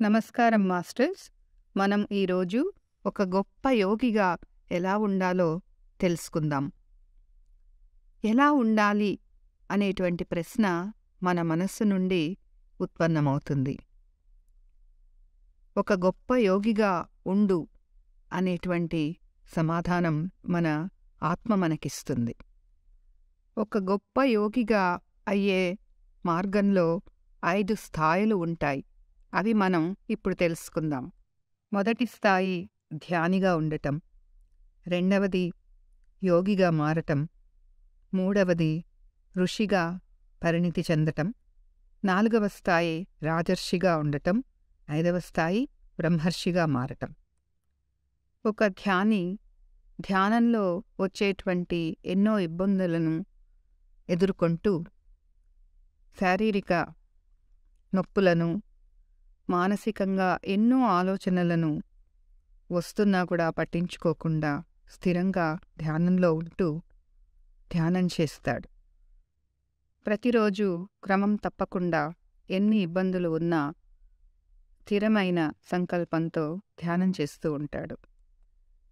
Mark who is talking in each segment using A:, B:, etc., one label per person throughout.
A: నమస్కారం మాస్టర్స్. మనం ఈరోజు ఒక గొప్ప యోగిగా ఎలా ఉండాలో తెలుసుకుందాం. ఎలా ఉండాలి అనేటువంటి ప్రశ్న మన మనస్సు నుండి ఉత్పన్నమవుతుంది. ఒక గొప్ప యోగిగా ఉండు అనేటువంటి సమాధానం మన ఆత్మ మనకిస్తుంది. ఒక గొప్ప యోగిగా అయ్యే మార్గంలో ఐదు స్థాయిలు ఉంటాయి. అవి మనం ఇప్పుడు తెలుసుకుందాం. మొదటి స్థాయి ధ్యానిగా ఉండటం రెండవది యోగిగా మారటం మూడవది ఋషిగా పరిణితి చెందటం నాలుగవ స్థాయి రాజర్షిగా ఉండటం ఐదవ స్థాయి బ్రహ్మర్షిగా మారటం. ఒక ధ్యాని ధ్యానంలో వచ్చేటువంటి ఎన్నో ఇబ్బందులను ఎదుర్కొంటూ శారీరక నొప్పులను మానసికంగా ఎన్నో ఆలోచనలను వస్తున్నా కూడా పట్టించుకోకుండా స్థిరంగా ధ్యానంలో ఉంటూ ధ్యానం చేస్తాడు. ప్రతిరోజు క్రమం తప్పకుండా ఎన్ని ఇబ్బందులు ఉన్నా స్థిరమైన సంకల్పంతో ధ్యానం చేస్తూ ఉంటాడు.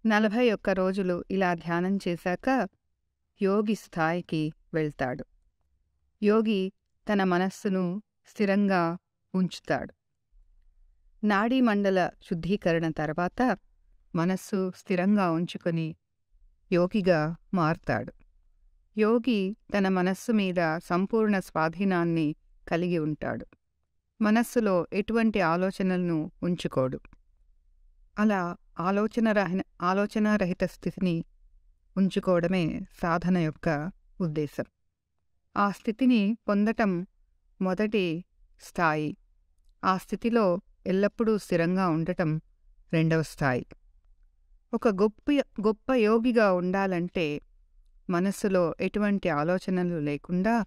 A: నలభై ఒక్క రోజులు ఇలా ధ్యానం చేశాక యోగి స్థాయికి వెళ్తాడు. యోగి తన మనస్సును స్థిరంగా ఉంచుతాడు. నాడీమండల శుద్ధీకరణ తర్వాత మనస్సు స్థిరంగా ఉంచుకొని యోగిగా మారతాడు. యోగి తన మనస్సు మీద సంపూర్ణ స్వాధీనాన్ని కలిగి ఉంటాడు. మనస్సులో ఎటువంటి ఆలోచనలను ఉంచుకోడు. అలా ఆలోచనరహి ఆలోచనారహిత స్థితిని ఉంచుకోవడమే సాధన యొక్క ఉద్దేశం. ఆ స్థితిని పొందటం మొదటి స్థాయి. ఆ స్థితిలో ఎల్లప్పుడూ స్థిరంగా ఉండటం రెండవ స్థాయి. ఒక గొప్ప గొప్ప యోగిగా ఉండాలంటే మనస్సులో ఎటువంటి ఆలోచనలు లేకుండా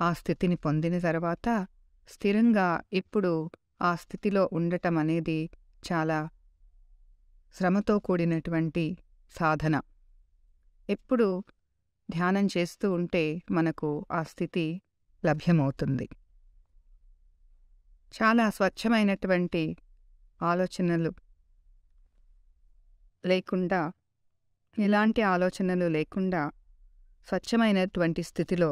A: ఆ స్థితిని పొందిన తర్వాత స్థిరంగా ఇప్పుడు ఆ స్థితిలో ఉండటం అనేది చాలా శ్రమతో కూడినటువంటి సాధన. ఎప్పుడు ధ్యానం చేస్తూ ఉంటే మనకు ఆ స్థితి లభ్యమవుతుంది. చాలా స్వచ్ఛమైనటువంటి ఆలోచనలు లేకుండా ఎలాంటి ఆలోచనలు లేకుండా స్వచ్ఛమైనటువంటి స్థితిలో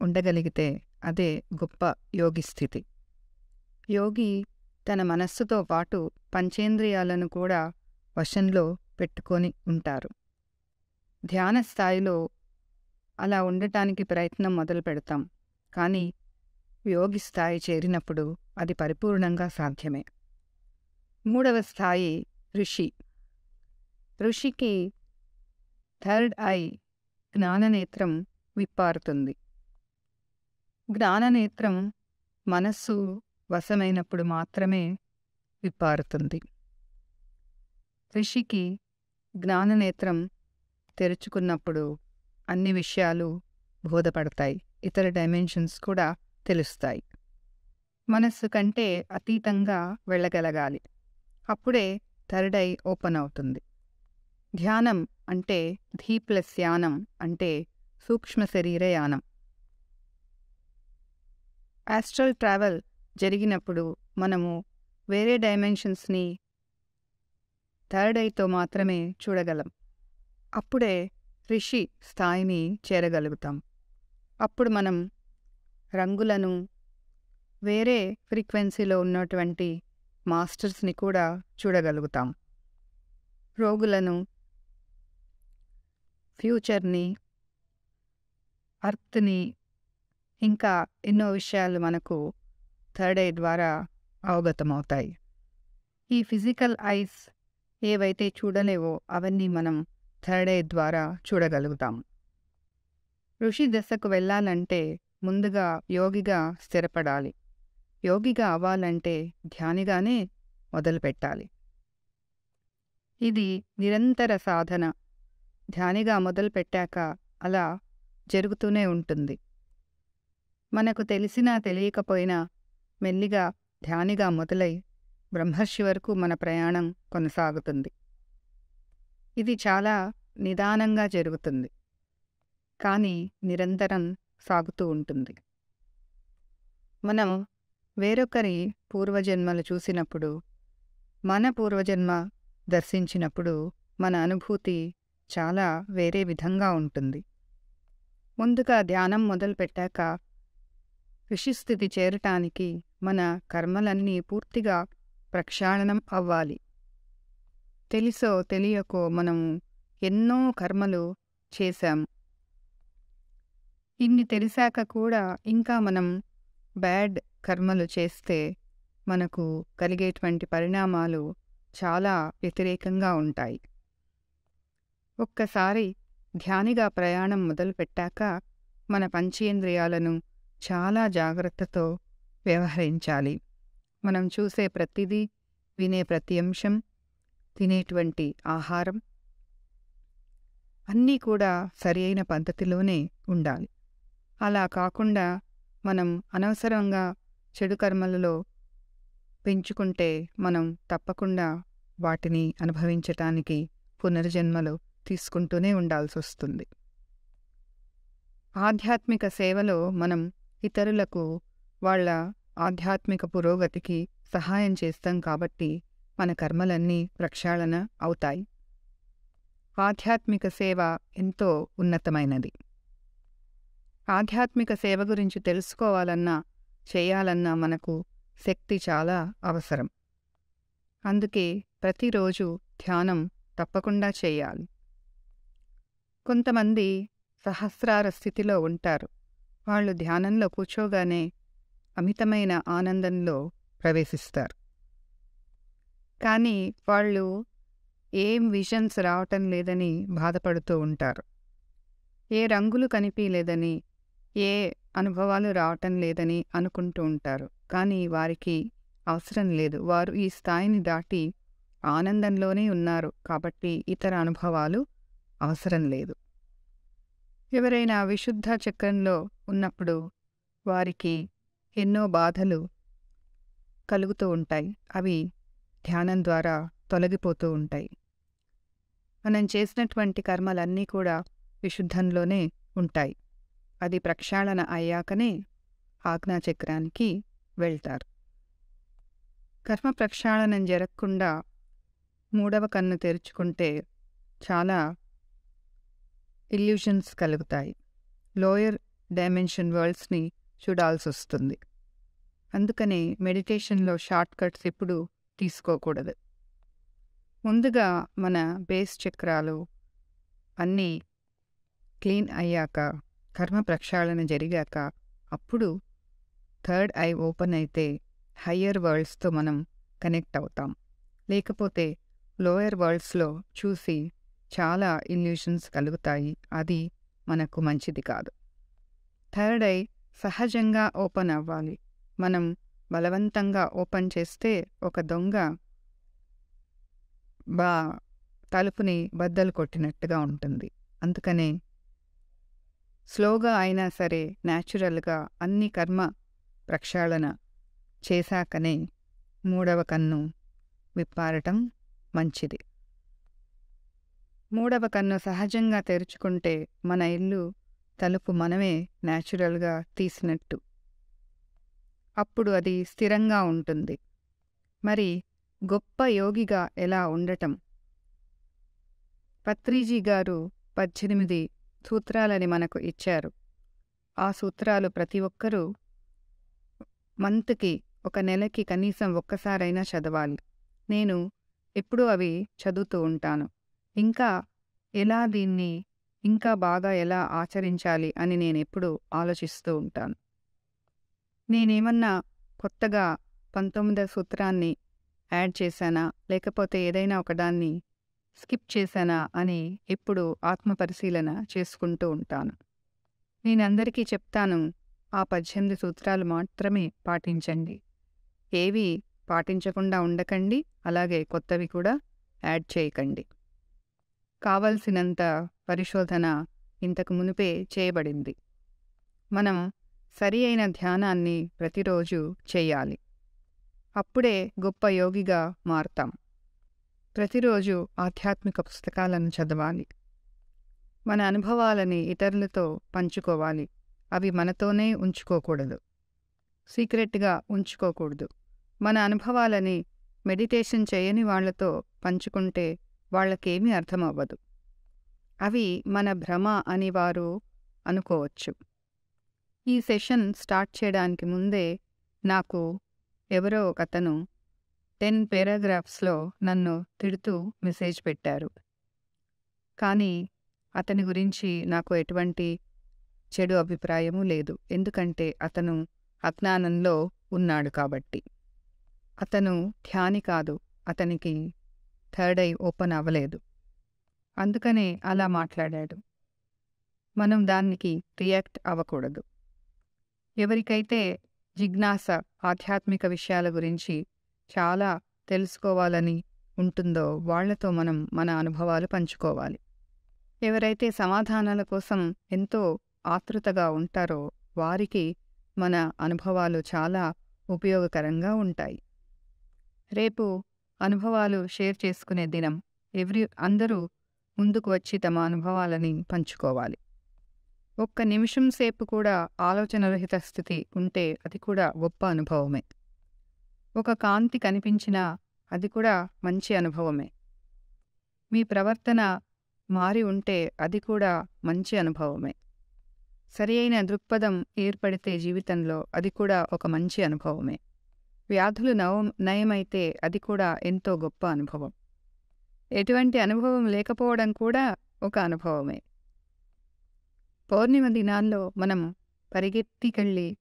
A: ఉండగలిగితే అదే గొప్ప యోగి స్థితి. యోగి తన మనస్సుతో పాటు పంచేంద్రియాలను కూడా వశంలో పెట్టుకొని ఉంటారు. ధ్యాన స్థాయిలో అలా ఉండటానికి ప్రయత్నం మొదలు పెడతాం కానీ యోగి స్థాయి చేరినప్పుడు అది పరిపూర్ణంగా సాధ్యమే. మూడవ స్థాయి ఋషి. ఋషికి థర్డ్ ఐ జ్ఞాననేత్రం విప్పారుతుంది. జ్ఞాననేత్రం మనస్సు వశమైనప్పుడు మాత్రమే విప్పారుతుంది. ఋషికి జ్ఞాననేత్రం తెరుచుకున్నప్పుడు అన్ని విషయాలు బోధపడతాయి. ఇతర డైమెన్షన్స్ కూడా తెలుస్తాయి. మనస్సు కంటే అతీతంగా వెళ్ళగలగాలి. అప్పుడే థర్డ్ ఐ ఓపెన్ అవుతుంది. ధ్యానం అంటే ధీ ప్లస్ యానం అంటే సూక్ష్మ శరీర యానం. ఆస్ట్రల్ ట్రావెల్ జరిగినప్పుడు మనము వేరే డైమెన్షన్స్ని థర్డ్ ఐతో మాత్రమే చూడగలం. అప్పుడే రిషి స్థాయిని చేరగలుగుతాం. అప్పుడు మనం రంగులను వేరే ఫ్రీక్వెన్సీలో ఉన్నటువంటి మాస్టర్స్ని కూడా చూడగలుగుతాం. రోగులను ఫ్యూచర్ని అర్త్ని ఇంకా ఎన్నో విషయాలు మనకు థర్డ్ ఐ ద్వారా అవగతమవుతాయి. ఈ ఫిజికల్ ఐస్ ఏవైతే చూడలేవో అవన్నీ మనం థర్డ్ ఐ ద్వారా చూడగలుగుతాం. ఋషి దశకు వెళ్ళాలంటే ముందుగా యోగిగా స్థిరపడాలి. యోగిగా అవ్వాలంటే ధ్యానిగానే మొదలుపెట్టాలి. ఇది నిరంతర సాధన. ధ్యానిగా మొదలుపెట్టాక అలా జరుగుతూనే ఉంటుంది. మనకు తెలిసినా తెలియకపోయినా మెల్లిగా ధ్యానిగా మొదలై బ్రహ్మర్షి వరకు మన ప్రయాణం కొనసాగుతుంది. ఇది చాలా నిదానంగా జరుగుతుంది. కానీ నిరంతరం సాగుతూ ఉంటుంది. మనం వేరొకరి పూర్వజన్మలు చూసినప్పుడు మన పూర్వజన్మ దర్శించినప్పుడు మన అనుభూతి చాలా వేరే విధంగా ఉంటుంది. ముందుగా ధ్యానం మొదలుపెట్టాక ఋషిస్థితి చేరటానికి మన కర్మలన్నీ పూర్తిగా ప్రక్షాళనం అవ్వాలి. తెలుసో తెలియకో మనం ఎన్నో కర్మలు చేశాం. ఇన్ని తెలిసాక కూడా ఇంకా మనం బ్యాడ్ కర్మలు చేస్తే మనకు కలిగేటువంటి పరిణామాలు చాలా వ్యతిరేకంగా ఉంటాయి. ఒక్కసారి ధ్యానిగా ప్రయాణం మొదలుపెట్టాక మన పంచేంద్రియాలను చాలా జాగ్రత్తతో వ్యవహరించాలి. మనం చూసే ప్రతిదీ వినే ప్రతి అంశం తినేటువంటి ఆహారం అన్నీ కూడా సరి అయిన పద్ధతిలోనే ఉండాలి. అలా కాకుండా మనం అనవసరంగా చెడు కర్మలలో పెంచుకుంటే మనం తప్పకుండా వాటిని అనుభవించటానికి పునర్జన్మలు తీసుకుంటూనే ఉండాల్సి వస్తుంది. ఆధ్యాత్మిక సేవలో మనం ఇతరులకు వాళ్ళ ఆధ్యాత్మిక పురోగతికి సహాయం చేస్తాం కాబట్టి మన కర్మలన్నీ ప్రక్షాళన అవుతాయి. ఆధ్యాత్మిక సేవ ఎంతో ఉన్నతమైనది. ఆధ్యాత్మిక సేవ గురించి తెలుసుకోవాలన్నా చేయాలన్నా మనకు శక్తి చాలా అవసరం. అందుకే ప్రతిరోజు ధ్యానం తప్పకుండా చేయాలి. కొంతమంది సహస్రార స్థితిలో ఉంటారు. వాళ్ళు ధ్యానంలో కూర్చోగానే అమితమైన ఆనందంలో ప్రవేశిస్తారు. కానీ వాళ్ళు ఏం విజన్స్ రావటం లేదని బాధపడుతూ ఉంటారు. ఏ రంగులు కనిపించలేదని ఏ అనుభవాలు రావటం లేదని అనుకుంటూ ఉంటారు. కానీ వారికి అవసరం లేదు. వారు ఈ స్థాయిని దాటి ఆనందంలోనే ఉన్నారు. కాబట్టి ఇతర అనుభవాలు అవసరం లేదు. ఎవరైనా విశుద్ధ చక్రంలో ఉన్నప్పుడు వారికి ఎన్నో బాధలు కలుగుతూ ఉంటాయి. అవి ధ్యానం ద్వారా తొలగిపోతూ ఉంటాయి. మనం చేసినటువంటి కర్మలన్నీ కూడా విశుద్ధంలోనే ఉంటాయి. అది ప్రక్షాళన అయ్యాకనే ఆజ్ఞాచక్రానికి వెళ్తారు. కర్మ ప్రక్షాళనం జరగకుండా మూడవ కన్ను తెరుచుకుంటే చాలా ఇల్యూషన్స్ కలుగుతాయి. లోయర్ డైమెన్షన్ వరల్డ్స్ని చూడాల్సి వస్తుంది అందుకనే మెడిటేషన్లో షార్ట్ కట్స్ ఎప్పుడు తీసుకోకూడదు. ముందుగా మన బేస్ చక్రాలు అన్నీ క్లీన్ అయ్యాక కర్మ ప్రక్షాళన జరిగాక అప్పుడు థర్డ్ ఐ ఓపెన్ అయితే హయ్యర్ వరల్డ్స్తో మనం కనెక్ట్ అవుతాం. లేకపోతే లోయర్ వరల్డ్స్లో చూసి చాలా ఇల్యూషన్స్ కలుగుతాయి. అది మనకు మంచిది కాదు. థర్డ్ ఐ సహజంగా ఓపెన్ అవ్వాలి. మనం బలవంతంగా ఓపెన్ చేస్తే ఒక దొంగ బా తలుపుని బద్దలు కొట్టినట్టుగా ఉంటుంది. అందుకనే స్లోగా అయినా సరే న్యాచురల్గా అన్ని కర్మ ప్రక్షాళన చేశాకనే మూడవ కన్ను విప్పారటం మంచిది. మూడవ కన్ను సహజంగా తెరుచుకుంటే మన ఇల్లు తలుపు మనమే న్యాచురల్గా తీసినట్టు. అప్పుడు అది స్థిరంగా ఉంటుంది. మరి గొప్ప యోగిగా ఎలా ఉండటం? పత్రిజీ గారు పద్దెనిమిది సూత్రాలని మనకు ఇచ్చారు. ఆ సూత్రాలు ప్రతి ఒక్కరూ మంత్కి ఒక నెలకి కనీసం ఒక్కసారైనా చదవాలి. నేను ఎప్పుడూ అవి చదువుతూ ఉంటాను. ఇంకా ఎలా దీన్ని ఇంకా బాగా ఎలా ఆచరించాలి అని నేను ఎప్పుడూ ఆలోచిస్తూ ఉంటాను. నేనేమన్నా కొత్తగా పంతొమ్మిదవ సూత్రాన్ని యాడ్ చేశానా? లేకపోతే ఏదైనా ఒకదాన్ని స్కిప్ చేశానా అని ఎప్పుడు ఆత్మపరిశీలన చేసుకుంటూ ఉంటాను. నేనందరికీ చెప్తాను ఆ పద్దెనిమిది సూత్రాలు మాత్రమే పాటించండి. ఏవి పాటించకుండా ఉండకండి అలాగే కొత్తవి కూడా యాడ్ చేయకండి. కావలసినంత పరిశోధన ఇంతకు మునిపే చేయబడింది. మనం సరి అయిన ధ్యానాన్ని ప్రతిరోజు చేయాలి. అప్పుడే గొప్ప యోగిగా మారుతాం. ప్రతిరోజు ఆధ్యాత్మిక పుస్తకాలను చదవాలి. మన అనుభవాలని ఇతరులతో పంచుకోవాలి. అవి మనతోనే ఉంచుకోకూడదు. సీక్రెట్గా ఉంచుకోకూడదు. మన అనుభవాలని మెడిటేషన్ చేయని వాళ్ళతో పంచుకుంటే వాళ్ళకేమీ అర్థమవ్వదు. అవి మన భ్రమ అని వారు అనుకోవచ్చు. ఈ సెషన్ స్టార్ట్ చేయడానికి ముందే నాకు ఎవరో ఒకతను టెన్ పేరాగ్రాఫ్స్లో నన్ను తిడుతూ మెసేజ్ పెట్టారు. కానీ అతని గురించి నాకు ఎటువంటి చెడు అభిప్రాయము లేదు. ఎందుకంటే అతను అజ్ఞానంలో ఉన్నాడు కాబట్టి. అతను ధ్యాని కాదు. అతనికి థర్డ్ ఐ ఓపెన్ అవ్వలేదు. అందుకనే అలా మాట్లాడాడు. మనం దానికి రియాక్ట్ అవ్వకూడదు. ఎవరికైతే జిజ్ఞాస ఆధ్యాత్మిక విషయాల గురించి చాలా తెలుసుకోవాలని ఉంటుందో వాళ్ళతో మనం మన అనుభవాలు పంచుకోవాలి. ఎవరైతే సమాధానాల కోసం ఎంతో ఆతృతగా ఉంటారో వారికి మన అనుభవాలు చాలా ఉపయోగకరంగా ఉంటాయి. రేపు అనుభవాలు షేర్ చేసుకునే దినం ఎవ్రీ అందరూ ముందుకు వచ్చి తమ అనుభవాలని పంచుకోవాలి. ఒక్క నిమిషం సేపు కూడా ఆలోచనరహిత స్థితి ఉంటే అది కూడా గొప్ప అనుభవమే. ఒక కాంతి కనిపించినా అది కూడా మంచి అనుభవమే. మీ ప్రవర్తన మారి ఉంటే అది కూడా మంచి అనుభవమే. సరి అయిన దృక్పథం ఏర్పడితే జీవితంలో అది కూడా ఒక మంచి అనుభవమే. వ్యాధులు నవ నయమైతే అది కూడా ఎంతో గొప్ప అనుభవం. ఎటువంటి అనుభవం లేకపోవడం కూడా ఒక అనుభవమే. పౌర్ణిమ దినాల్లో మనం పరిగెత్తికెళ్ళి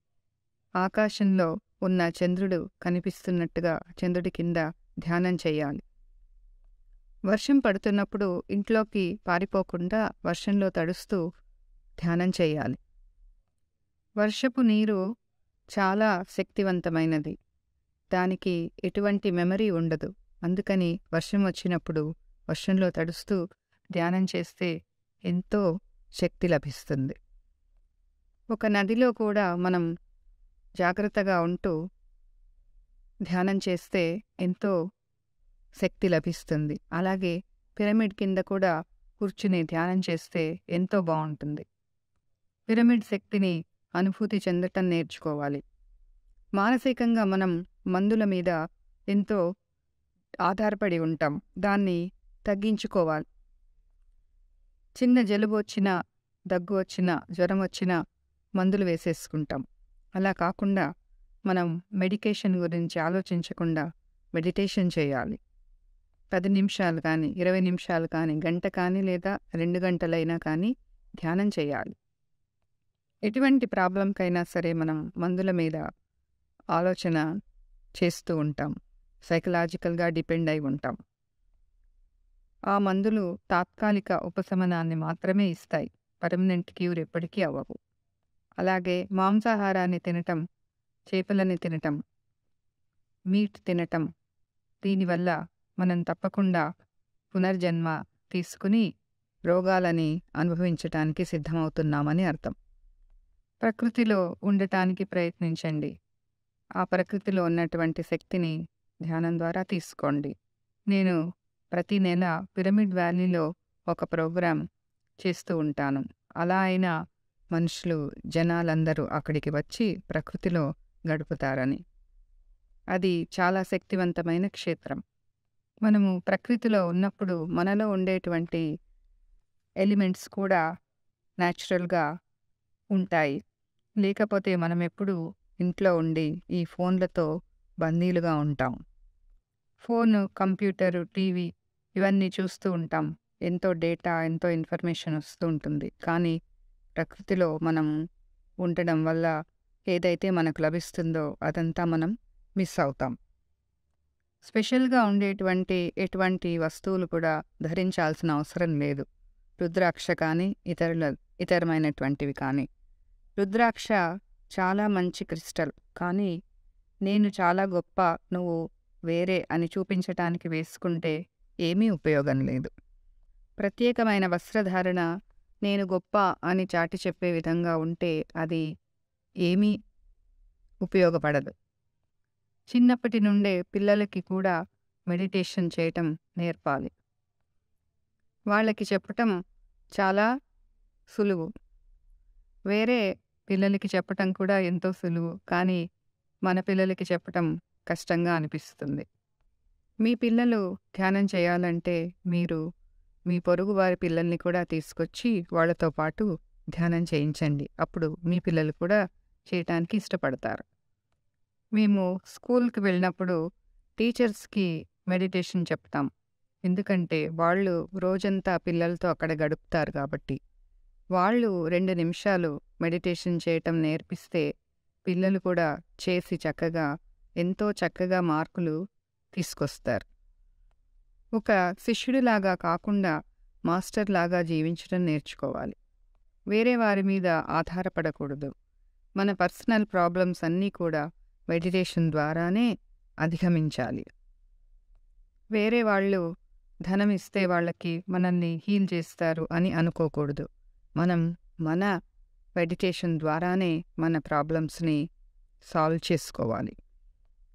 A: ఆకాశంలో ఉన్న చంద్రుడు కనిపిస్తున్నట్టుగా చంద్రుడి కింద ధ్యానం చెయ్యాలి వర్షం పడుతున్నప్పుడు ఇంట్లోకి పారిపోకుండా వర్షంలో తడుస్తూ ధ్యానం చేయాలి. వర్షపు నీరు చాలా శక్తివంతమైనది. దానికి ఎటువంటి మెమరీ ఉండదు. అందుకని వర్షం వచ్చినప్పుడు వర్షంలో తడుస్తూ ధ్యానం చేస్తే ఎంతో శక్తి లభిస్తుంది. ఒక నదిలో కూడా మనం జాగ్రత్తగా ఉంటూ ధ్యానం చేస్తే ఎంతో శక్తి లభిస్తుంది. అలాగే పిరమిడ్ కింద కూడా కూర్చుని ధ్యానం చేస్తే ఎంతో బాగుంటుంది. పిరమిడ్ శక్తిని అనుభూతి చెందటం నేర్చుకోవాలి. మానసికంగా మనం మందుల మీద ఎంతో ఆధారపడి ఉంటాం. దాన్ని తగ్గించుకోవాలి. చిన్న జలుబు వచ్చినా దగ్గు వచ్చినా జ్వరం వచ్చినా మందులు వేసేసుకుంటాం. అలా కాకుండా మనం మెడికేషన్ గురించి ఆలోచించకుండా మెడిటేషన్ చేయాలి. పది నిమిషాలు కానీ ఇరవై నిమిషాలు కానీ గంట కానీ లేదా రెండు గంటలైనా కానీ ధ్యానం చేయాలి. ఎటువంటి ప్రాబ్లంకైనా సరే మనం మందుల మీద ఆలోచన చేస్తూ ఉంటాం. సైకలాజికల్గా డిపెండ్ అయి ఉంటాం. ఆ మందులు తాత్కాలిక ఉపశమనాన్ని మాత్రమే ఇస్తాయి. పర్మనెంట్ క్యూర్ ఎప్పటికీ అవ్వవు. అలాగే మాంసాహారాన్ని తినటం చేపలని తినటం మీట్ తినటం దీనివల్ల మనం తప్పకుండా పునర్జన్మ తీసుకుని రోగాలని అనుభవించటానికి సిద్ధమవుతున్నామని అర్థం. ప్రకృతిలో ఉండటానికి ప్రయత్నించండి. ఆ ప్రకృతిలో ఉన్నటువంటి శక్తిని ధ్యానం ద్వారా తీసుకోండి. నేను ప్రతి నెల పిరమిడ్ వ్యాలీలో ఒక ప్రోగ్రాం చేస్తూ ఉంటాను. అలా అయినా మనుషులు జనాలందరూ అక్కడికి వచ్చి ప్రకృతిలో గడుపుతారని. అది చాలా శక్తివంతమైన క్షేత్రం. మనము ప్రకృతిలో ఉన్నప్పుడు మనలో ఉండేటువంటి ఎలిమెంట్స్ కూడా న్యాచురల్గా ఉంటాయి. లేకపోతే మనం ఎప్పుడు ఇంట్లో ఉండి ఈ ఫోన్లతో బందీలుగా ఉంటాం. ఫోన్ కంప్యూటర్ టీవీ ఇవన్నీ చూస్తూ ఉంటాం. ఎంతో డేటా ఎంతో ఇన్ఫర్మేషన్ వస్తూ ఉంటుంది. కానీ ప్రకృతిలో మనం ఉండడం వల్ల ఏదైతే మనకు లభిస్తుందో అదంతా మనం మిస్ అవుతాం. స్పెషల్గా ఉండేటువంటి ఎటువంటి వస్తువులు కూడా ధరించాల్సిన అవసరం లేదు. రుద్రాక్ష కానీ ఇతరుల ఇతరమైనటువంటివి కానీ. రుద్రాక్ష చాలా మంచి క్రిస్టల్. కానీ నేను చాలా గొప్ప నువ్వు వేరే అని చూపించటానికి వేసుకుంటే ఏమీ ఉపయోగం లేదు. ప్రత్యేకమైన వస్త్రధారణ నేను గొప్ప అని చాటి చెప్పే విధంగా ఉంటే అది ఏమీ ఉపయోగపడదు. చిన్నప్పటి నుండే పిల్లలకి కూడా మెడిటేషన్ చేయటం నేర్పాలి. వాళ్ళకి చెప్పటం చాలా సులువు. వేరే పిల్లలకి చెప్పటం కూడా ఎంతో సులువు కానీ మన పిల్లలకి చెప్పటం కష్టంగా అనిపిస్తుంది. మీ పిల్లలు ధ్యానం చేయాలంటే మీరు మీ పొరుగు వారి పిల్లల్ని కూడా తీసుకొచ్చి వాళ్ళతో పాటు ధ్యానం చేయించండి. అప్పుడు మీ పిల్లలు కూడా చేయటానికి ఇష్టపడతారు. మేము స్కూల్కి వెళ్ళినప్పుడు టీచర్స్కి మెడిటేషన్ చెప్తాం. ఎందుకంటే వాళ్ళు రోజంతా పిల్లలతో అక్కడ గడుపుతారు కాబట్టి. వాళ్ళు రెండు నిమిషాలు మెడిటేషన్ చేయటం నేర్పిస్తే పిల్లలు కూడా చేసి చక్కగా ఎంతో చక్కగా మార్కులు తీసుకొస్తారు. ఒక శిష్యుడిలాగా కాకుండా మాస్టర్లాగా జీవించడం నేర్చుకోవాలి. వేరే వారి మీద ఆధారపడకూడదు. మన పర్సనల్ ప్రాబ్లమ్స్ అన్నీ కూడా మెడిటేషన్ ద్వారానే అధిగమించాలి. వేరే వాళ్ళు ధనం ఇస్తే వాళ్ళకి మనల్ని హీల్ చేస్తారు అని అనుకోకూడదు. మనం మన మెడిటేషన్ ద్వారానే మన ప్రాబ్లమ్స్ని సాల్వ్ చేసుకోవాలి.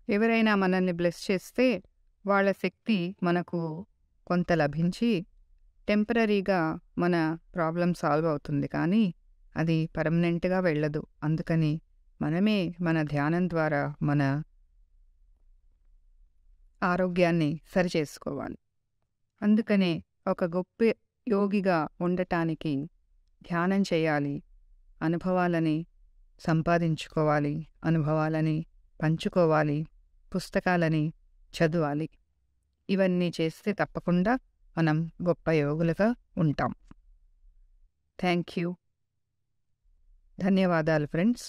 A: ఎవరైనా మనల్ని బ్లెస్ చేస్తే వాళ్ళ శక్తి మనకు కొంత లభించి టెంపరీగా మన ప్రాబ్లం సాల్వ్ అవుతుంది. కానీ అది పర్మనెంట్గా వెళ్ళదు. అందుకని మనమే మన ధ్యానం ద్వారా మన ఆరోగ్యాన్ని సరిచేసుకోవాలి అందుకనే ఒక గొప్ప యోగిగా ఉండటానికి ధ్యానం చేయాలి. అనుభవాలని సంపాదించుకోవాలి. అనుభవాలని పంచుకోవాలి. పుస్తకాలని చదవాలి. ఇవన్నీ చేస్తే తప్పకుండా మనం గొప్ప యోగులుగా ఉంటాం. థ్యాంక్ యూ ధన్యవాదాలు ఫ్రెండ్స్.